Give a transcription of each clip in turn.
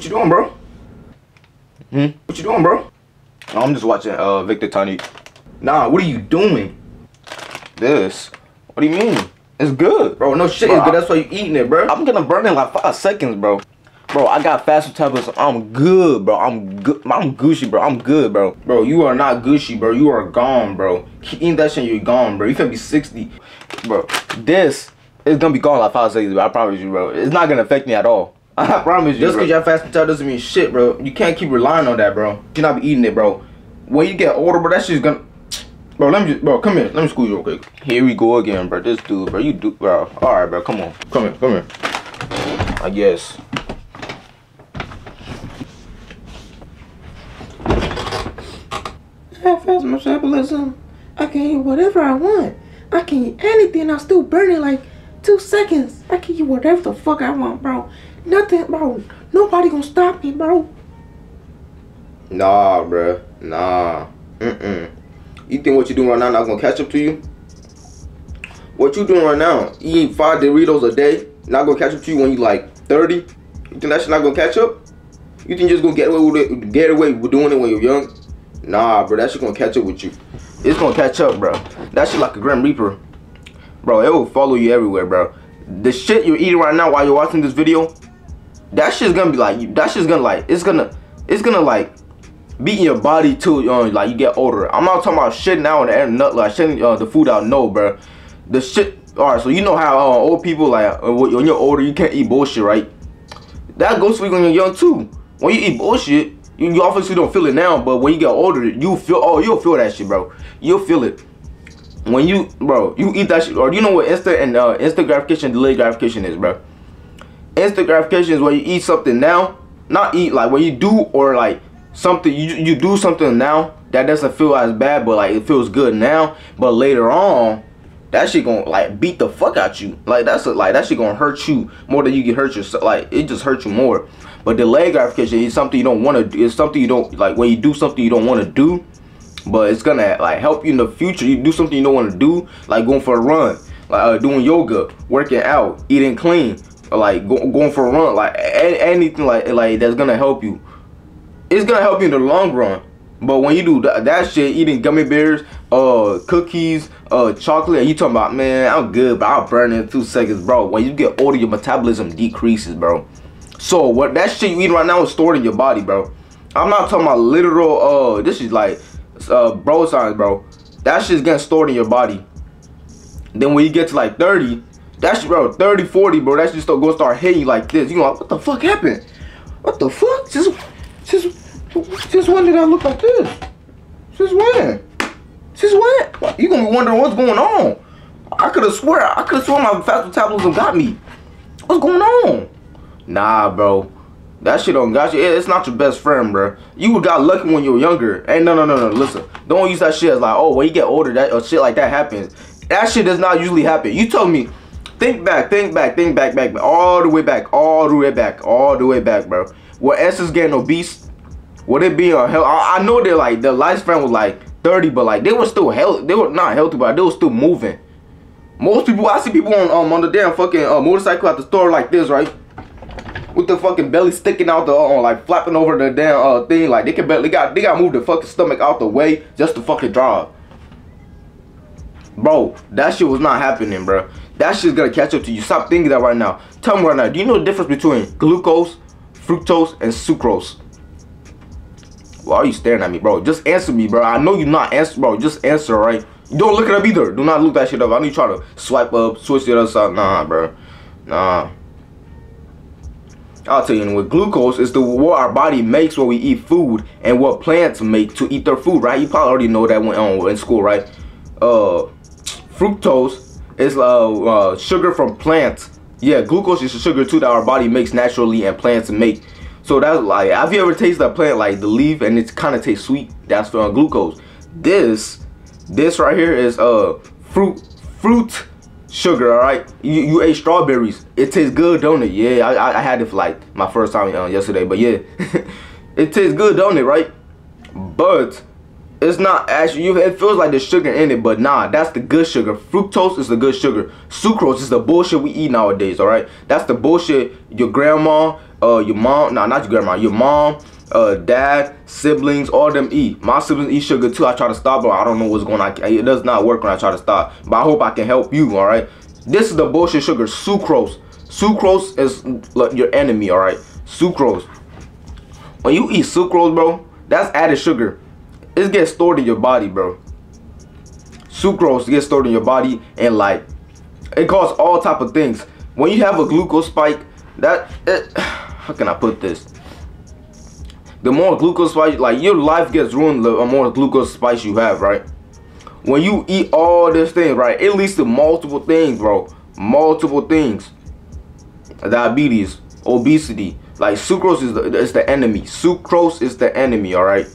What you doing, bro? Hmm? What you doing, bro? I'm just watching uh Victor Itaniyi. Nah, what are you doing? This. What do you mean? It's good, Bro, no shit Bro, is good. That's why you eating it, bro. I'm gonna burn in like five seconds, bro. Bro, I got faster metabolism. I'm good, bro. I'm good. I'm Gucci, bro. I'm good, bro. Bro, you are not Gucci, bro. You are gone, bro. Keep eating that shit, you're gone, bro. You can be 60. Bro, this is gonna be gone like five seconds, bro. I promise you, bro. It's not gonna affect me at all. I promise you. Just because you have fast metabolism doesn't mean shit, bro. You can't keep relying on that, bro. You not be eating it, bro. When you get older, bro, that shit's gonna. Bro, let me just, bro, come here. Let me school you real quick. Here we go again, bro. This dude, bro. You do, bro. All right, bro. Come on. Come here, come here. I guess. I have fast metabolism. I can eat whatever I want. I can eat anything. I still burn it like two seconds. I can eat whatever the fuck I want, bro. Nothing, bro. Nobody gonna stop me, bro. Nah, bro. Nah. Mm-mm. You think what you doing right now not gonna catch up to you? What you doing right now? You eat five Doritos a day, not gonna catch up to you when you like 30? You think that shit not gonna catch up? You think just gonna get away with it, get away with doing it when you're young? Nah, bro, that shit gonna catch up with you. It's gonna catch up, bro. That shit like a Grim Reaper. Bro, it will follow you everywhere, bro. The shit you're eating right now while you're watching this video, that shit's gonna be like, that shit's gonna like, it's gonna, it's gonna like, be in your body too, uh, like you get older. I'm not talking about shitting out and nut, like shitting uh, the food out, no, bro. The shit, alright, so you know how uh, old people, like, uh, when you're older, you can't eat bullshit, right? That goes for you when you're young too. When you eat bullshit, you, you obviously don't feel it now, but when you get older, you feel oh you'll feel that shit, bro. You'll feel it. When you bro, you eat that shit, or you know what instant and uh, instant gratification, delayed gratification is, bro. Instant gratification is when you eat something now, not eat like when you do or like something you you do something now that doesn't feel as bad, but like it feels good now, but later on. That shit gonna like beat the fuck out you. Like that's a, like that shit gonna hurt you more than you get hurt yourself. Like it just hurts you more. But delayed gratification is something you don't want to do. It's something you don't like when you do something you don't want to do, but it's gonna like help you in the future. You do something you don't want to do, like going for a run, like uh, doing yoga, working out, eating clean, like go, going for a run, like anything like like that's gonna help you. It's gonna help you in the long run. But when you do that, that shit, eating gummy bears, uh, cookies, uh, chocolate, you talking about, man, I'm good, but I'll burn in two seconds, bro. When you get older, your metabolism decreases, bro. So what that shit you eating right now is stored in your body, bro. I'm not talking about literal. Uh, this is like, uh, bro science, bro. That shit's getting stored in your body. Then when you get to like 30, that shit, bro, 30, 40, bro, that shit start gonna start hitting you like this. You like, what the fuck happened? What the fuck? Since, since, since when did I look like this? Since when? Since when? You gonna be wondering what's going on? I could have swear, I could have sworn my fast metabolism got me. What's going on? Nah, bro. That shit don't got you. It's not your best friend, bro. You got lucky when you were younger. Hey, no, no, no, no. Listen, don't use that shit as like, oh, when you get older, that or shit like that happens. That shit does not usually happen. You told me, think back, think back, think back, back, all the way back, all the way back, all the way back, bro. Where S is getting obese, would it be on hell? I, I know they're like the lifespan was like 30, but like they were still healthy. They were not healthy, but they were still moving. Most people, I see people on um on the damn fucking uh, motorcycle at the store like this, right? With the fucking belly sticking out the uh, like flapping over the damn uh thing, like they can barely they got they got move the fucking stomach out the way just to fucking drive. Bro, that shit was not happening, bro. That shit's gonna catch up to you. Stop thinking that right now. Tell me right now. Do you know the difference between glucose, fructose, and sucrose? Why are you staring at me, bro? Just answer me, bro. I know you're not answer, bro. Just answer, right? Don't look it up either. Do not look that shit up. I need you try to swipe up, switch the other side. Nah, bro. Nah. I'll tell you anyway. Glucose is the what our body makes when we eat food, and what plants make to eat their food, right? You probably already know that when on in school, right? Uh, fructose is uh, uh sugar from plants. Yeah, glucose is a sugar too that our body makes naturally and plants make. So that's like, have you ever tasted a plant like the leaf and it kind of tastes sweet? That's from glucose. This, this right here is uh fruit fruit sugar. All right, you you ate strawberries. It tastes good, don't it? Yeah, I I, I had it for like my first time uh, yesterday, but yeah, it tastes good, don't it? Right, but it's not actually you it feels like there's sugar in it but nah that's the good sugar fructose is the good sugar sucrose is the bullshit we eat nowadays all right that's the bullshit your grandma uh, your mom, nah, not your grandma, your mom, uh, dad, siblings, all them eat. My siblings eat sugar too. I try to stop, but I don't know what's going on. It does not work when I try to stop. But I hope I can help you. All right. This is the bullshit sugar, sucrose. Sucrose is like, your enemy. All right. Sucrose. When you eat sucrose, bro, that's added sugar. It gets stored in your body, bro. Sucrose gets stored in your body, and like it causes all type of things. When you have a glucose spike, that it, how can I put this? The more glucose spike, like your life gets ruined, the more glucose spikes you have, right? When you eat all this thing, right, it leads to multiple things, bro. Multiple things. Diabetes, obesity. Like sucrose is the, is the enemy. Sucrose is the enemy, all right?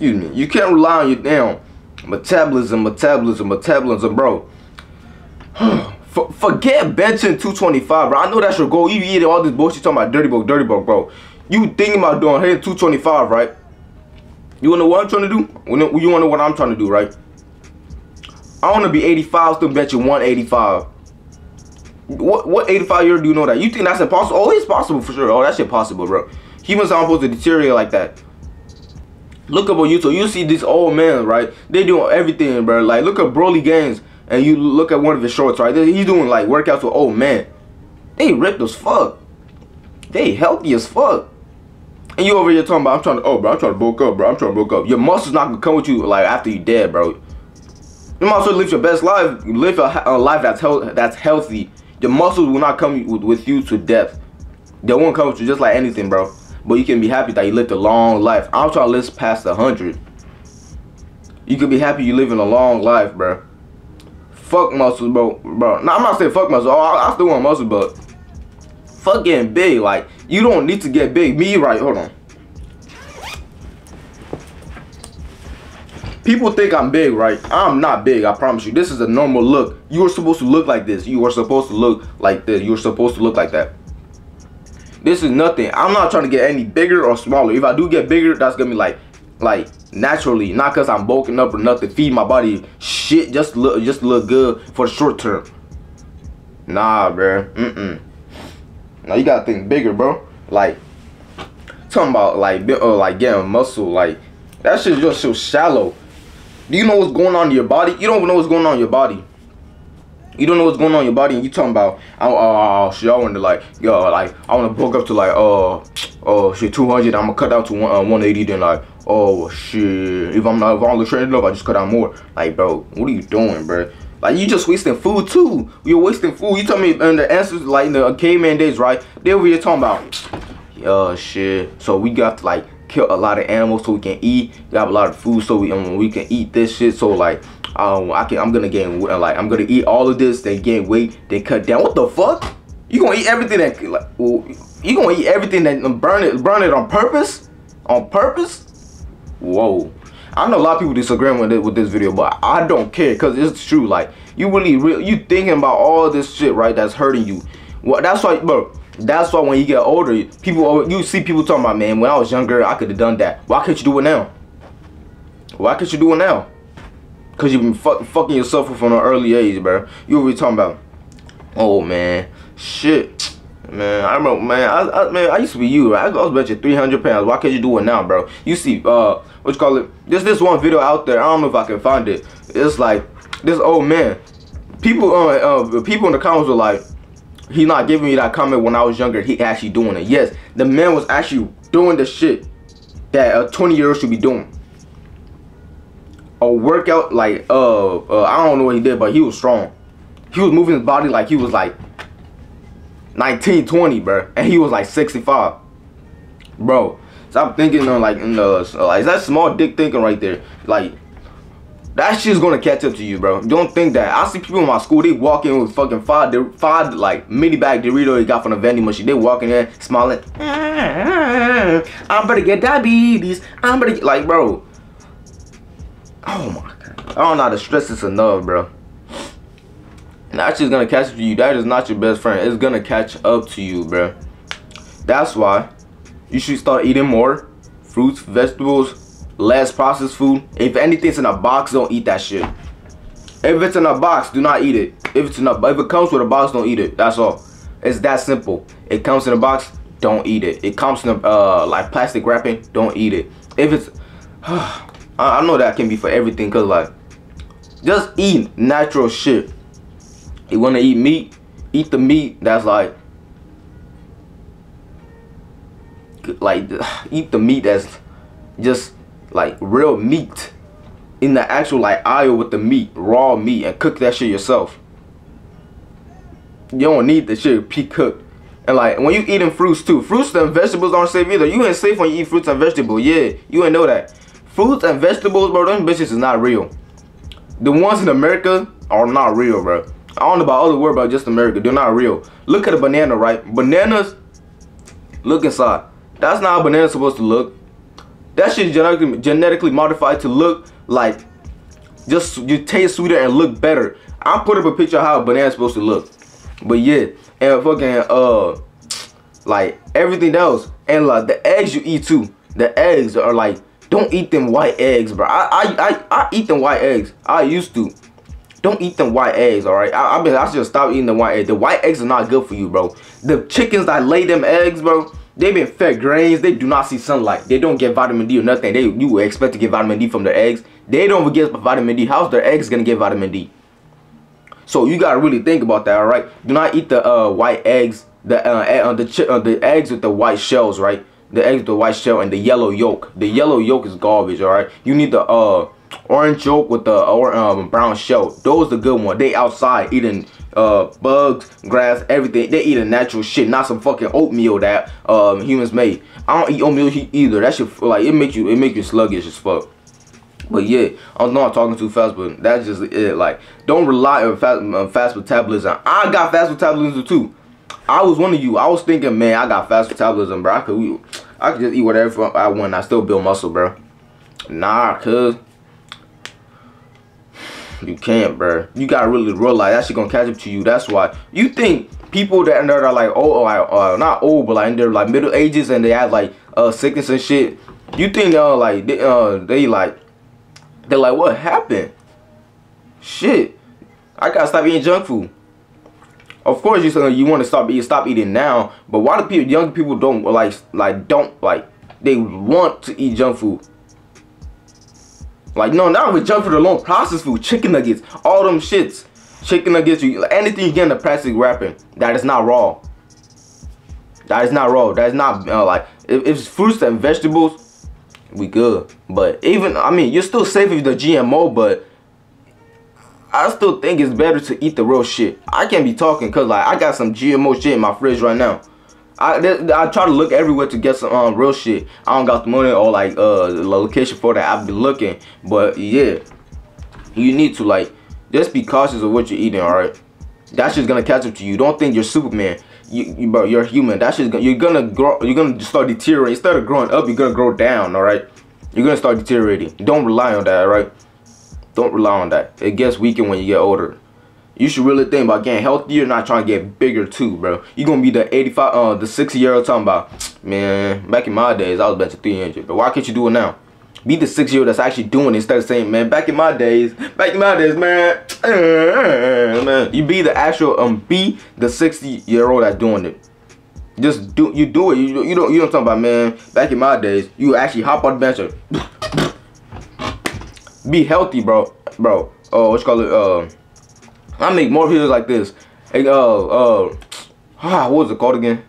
Excuse me. You can't rely on your damn metabolism, metabolism, metabolism, bro. For, forget benching 225, bro. I know that's your goal. You eat all this bullshit talking about dirty bulk, dirty bulk, bro. You thinking about doing hitting 225, right? You wanna know what I'm trying to do? You wanna know what I'm trying to do, right? I wanna be 85, still benching 185. What what 85 year do you know that? You think that's impossible? Oh, it's possible for sure. Oh, that shit possible, bro. Humans aren't supposed to deteriorate like that. Look up on YouTube. You see these old man, right? They doing everything, bro. Like look at Broly Games and you look at one of his shorts, right? He's doing like workouts with old man. They ripped as fuck. They healthy as fuck. And you over here talking about I'm trying to oh bro, I'm trying to bulk up, bro. I'm trying to bulk up. Your muscles not gonna come with you like after you dead, bro. You might as well live your best life. Live a, a life that's health that's healthy. Your muscles will not come with, with you to death. They won't come with you just like anything, bro. But you can be happy that you lived a long life. I'm trying to live past a hundred. You can be happy you living a long life, bro fuck muscles, bro. Bro, no, I'm not saying fuck muscles. Oh, I, I still want muscles, but fuck getting big. Like, you don't need to get big. Me, right? Hold on. People think I'm big, right? I'm not big, I promise you. This is a normal look. You are supposed to look like this. You are supposed to look like this. You're supposed to look like that. This is nothing. I'm not trying to get any bigger or smaller. If I do get bigger, that's gonna be like, like naturally, not cause I'm bulking up or nothing. Feed my body shit just look just look good for the short term. Nah, bro. Mm-mm. Now you gotta think bigger, bro. Like talking about like uh, like getting muscle, like that shit's just so shallow. Do you know what's going on in your body? You don't even know what's going on in your body. You don't know what's going on in your body, and you talking about, oh, uh, shit, I want to like, yo, like, I want to bulk up to like, uh, oh, shit, 200. I'm gonna cut down to one, uh, 180. Then like, oh shit, if I'm not if I'm not training up I just cut out more. Like, bro, what are you doing, bro? Like you just wasting food too. You're wasting food. You tell me in the answers like in the caveman days, right? They were here talking about, oh shit. So we got to like kill a lot of animals so we can eat. We have a lot of food so we um, we can eat this shit. So like, um, I can I'm gonna gain like I'm gonna eat all of this, then gain weight, then cut down. What the fuck? You gonna eat everything that like you gonna eat everything that burn it burn it on purpose? On purpose? whoa. I know a lot of people disagree with it, with this video, but I don't care because it's true. Like you really, really, you thinking about all this shit, right? That's hurting you. Well, that's why, bro. That's why when you get older, people you see people talking about, man. When I was younger, I could have done that. Why can't you do it now? Why can't you do it now? Cause you've been fuck, fucking yourself from an early age, bro. You already talking about, oh man, shit. Man, I remember, man, I, I, man, I used to be you, right? I was benching 300 pounds. Why can't you do it now, bro? You see, uh, what you call it? There's this one video out there. I don't know if I can find it. It's like this old man. People, uh, uh people in the comments were like, he's not giving me that comment when I was younger. He actually doing it. Yes, the man was actually doing the shit that a 20 year old should be doing. A workout like, uh, uh, I don't know what he did, but he was strong. He was moving his body like he was like 19, 20, bro. And he was like 65. Bro, stop thinking on like, in the, like, that small dick thinking right there? Like, that shit's gonna catch up to you, bro. Don't think that. I see people in my school, they walk in with fucking five, five like mini bag Dorito they got from the vending machine. They walk in there smiling. I'm gonna get diabetes. I'm gonna get, like, bro. Oh my god. I don't know how to stress this enough, bro. That shit's gonna catch up to you. That is not your best friend. It's gonna catch up to you, bro. That's why you should start eating more fruits, vegetables, less processed food. If anything's in a box, don't eat that shit. If it's in a box, do not eat it. If it's in a, if it comes with a box, don't eat it. That's all. It's that simple. It comes in a box, don't eat it. It comes in a uh, like plastic wrapping, don't eat it. If it's, I I know that can be for everything, cause like, just eat natural shit. You wanna eat meat, eat the meat that's like, like eat the meat that's just like real meat in the actual like aisle with the meat, raw meat, and cook that shit yourself. You don't need the shit pre-cooked. And like when you eating fruits too, fruits and vegetables aren't safe either. You ain't safe when you eat fruits and vegetables. Yeah, you ain't know that. Fruits and vegetables, bro, them bitches is not real. The ones in America are not real, bro. I don't know about other world, but just America. They're not real. Look at a banana, right? Bananas, look inside. That's not how banana's supposed to look. That shit is genetically, genetically modified to look like just you taste sweeter and look better. I'll put up a picture of how a banana's supposed to look. But yeah, and fucking uh like everything else. And like the eggs you eat too. The eggs are like don't eat them white eggs, bro. I I I, I eat them white eggs. I used to. Don't eat them white eggs, all right? I, I mean, I should stop eating the white eggs. The white eggs are not good for you, bro. The chickens that lay them eggs, bro, they've been fed grains. They do not see sunlight. They don't get vitamin D or nothing. They you expect to get vitamin D from their eggs. They don't get vitamin D. How's their eggs gonna get vitamin D? So you gotta really think about that, all right? Do not eat the uh, white eggs, the uh, uh, the uh, the eggs with the white shells, right? The eggs the white shell and the yellow yolk. The yellow yolk is garbage, all right? You need the uh orange yolk with the or um, brown shell. Those the good one. They outside eating uh bugs, grass, everything. They eating natural shit, not some fucking oatmeal that um humans made. I don't eat oatmeal either. That shit like it makes you it make you sluggish as fuck. But yeah, I know I'm talking too fast, but that's just it. Like, don't rely on fast, on fast metabolism. I got fast metabolism too. I was one of you. I was thinking, man, I got fast metabolism, bro. I could, I could just eat whatever I want. I still build muscle, bro. Nah, cuz. You can't, bro. You gotta really realize that shit gonna catch up to you. That's why you think people that are like oh, like uh, not old, but like their like middle ages and they have like uh sickness and shit. You think uh like they, uh they like they're like what happened? Shit, I gotta stop eating junk food. Of course, you you want to stop eating, stop eating now. But why do people, young people, don't like like don't like they want to eat junk food? Like, no, not with junk food alone, processed food, chicken nuggets, all them shits. Chicken nuggets, you, anything you get in the plastic wrapping, that is not raw. That is not raw. That is not, uh, like, if, it's fruits and vegetables, we good. But even, I mean, you're still safe with the GMO, but I still think it's better to eat the real shit. I can't be talking because, like, I got some GMO shit in my fridge right now. I, I try to look everywhere to get some um, real shit. I don't got the money or like uh the location for that. I've been looking, but yeah, you need to like just be cautious of what you're eating. All right, that shit's gonna catch up to you. Don't think you're Superman. You, you bro, you're human. That shit's gonna, you're gonna grow. You're gonna start deteriorating. Instead of growing up, you're gonna grow down. All right, you're gonna start deteriorating. Don't rely on that. All right, don't rely on that. It gets weaker when you get older you should really think about getting healthier, not trying to get bigger too, bro. You gonna be the 85, uh, the 60 year old talking about, man, back in my days, I was better 300, but why can't you do it now? Be the six year old that's actually doing it instead of saying, man, back in my days, back in my days, man, man. You be the actual, um, be the 60 year old that's doing it. Just do, you do it. You, you don't, you don't talk about, man, back in my days, you actually hop on the bench and be healthy, bro, bro. Oh, uh, what's called it, uh, I make more videos like this. Hey, uh, uh, ah, what was it called again?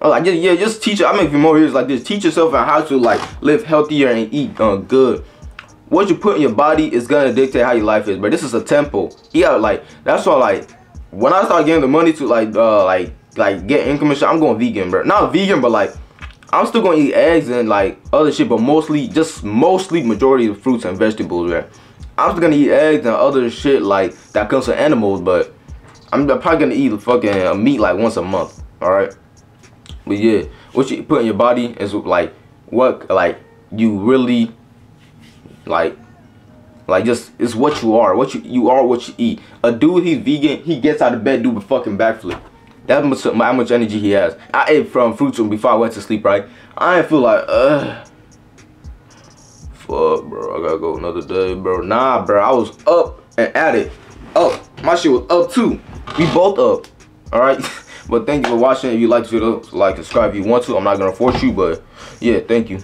Oh, like just yeah, just teach. I make more videos like this. Teach yourself on how to like live healthier and eat uh, good. What you put in your body is gonna dictate how your life is. But this is a temple. Yeah, like that's why like when I start getting the money to like uh like like get income and I'm going vegan, bro. Not vegan, but like I'm still gonna eat eggs and like other shit, but mostly just mostly majority of fruits and vegetables, right? I'm still gonna eat eggs and other shit like that comes from animals, but I'm probably gonna eat fucking uh, meat like once a month. All right. But yeah, what you put in your body is like what like you really like like just it's what you are. What you you are what you eat. A dude he's vegan, he gets out of bed do a fucking backflip. That's much how much energy he has. I ate from fruits before I went to sleep, right? I feel like ugh fuck, bro. I gotta go another day, bro. Nah, bro. I was up and at it. Up. My shit was up too. We both up. All right. But thank you for watching. If you like this video, like, subscribe if you want to. I'm not gonna force you, but yeah, thank you.